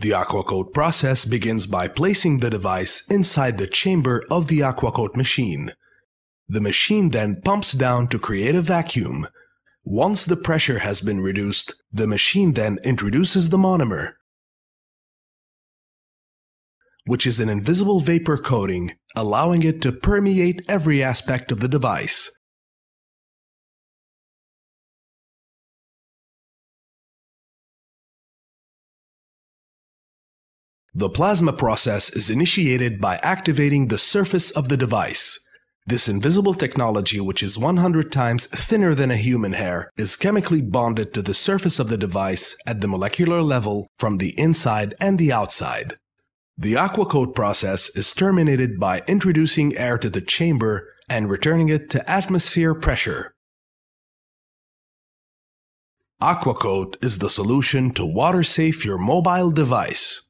The aquacoat process begins by placing the device inside the chamber of the aquacoat machine. The machine then pumps down to create a vacuum. Once the pressure has been reduced, the machine then introduces the monomer, which is an invisible vapor coating, allowing it to permeate every aspect of the device. The plasma process is initiated by activating the surface of the device. This invisible technology, which is 100 times thinner than a human hair, is chemically bonded to the surface of the device at the molecular level from the inside and the outside. The aquacoat process is terminated by introducing air to the chamber and returning it to atmosphere pressure. Aquacoat is the solution to water safe your mobile device.